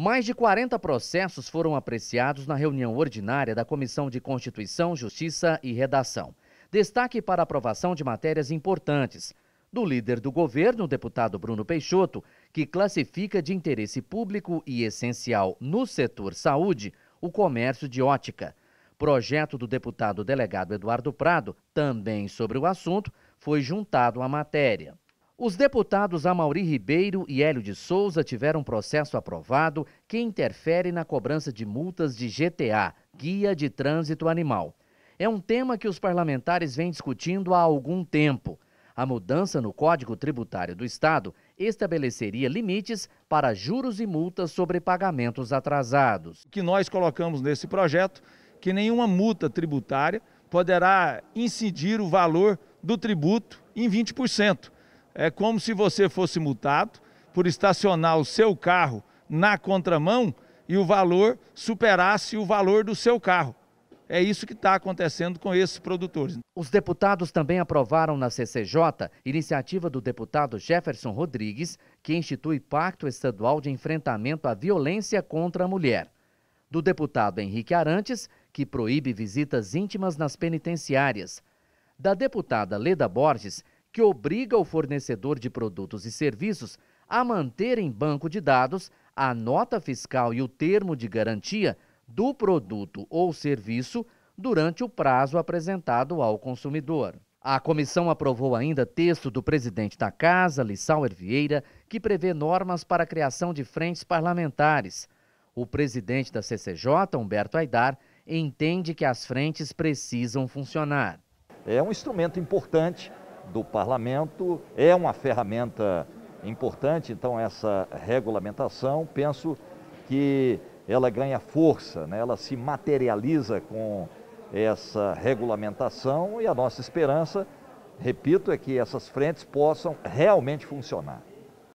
Mais de 40 processos foram apreciados na reunião ordinária da Comissão de Constituição, Justiça e Redação. Destaque para aprovação de matérias importantes. Do líder do governo, o deputado Bruno Peixoto, que classifica de interesse público e essencial no setor saúde o comércio de ótica. Projeto do deputado delegado Eduardo Prado, também sobre o assunto, foi juntado à matéria. Os deputados Amauri Ribeiro e Hélio de Souza tiveram processo aprovado que interfere na cobrança de multas de GTA, Guia de Trânsito Animal. É um tema que os parlamentares vêm discutindo há algum tempo. A mudança no Código Tributário do Estado estabeleceria limites para juros e multas sobre pagamentos atrasados. O que nós colocamos nesse projeto que nenhuma multa tributária poderá incidir o valor do tributo em 20% é como se você fosse multado por estacionar o seu carro na contramão e o valor superasse o valor do seu carro. É isso que está acontecendo com esses produtores. Os deputados também aprovaram na CCJ iniciativa do deputado Jefferson Rodrigues, que institui Pacto Estadual de Enfrentamento à Violência contra a Mulher. Do deputado Henrique Arantes, que proíbe visitas íntimas nas penitenciárias. Da deputada Leda Borges, que obriga o fornecedor de produtos e serviços a manter em banco de dados a nota fiscal e o termo de garantia do produto ou serviço durante o prazo apresentado ao consumidor. A comissão aprovou ainda texto do presidente da Casa, Lissauer Vieira, que prevê normas para a criação de frentes parlamentares. O presidente da CCJ, Humberto Aidar, entende que as frentes precisam funcionar. É um instrumento importante do parlamento é uma ferramenta importante, então essa regulamentação, penso que ela ganha força, né? ela se materializa com essa regulamentação e a nossa esperança, repito, é que essas frentes possam realmente funcionar.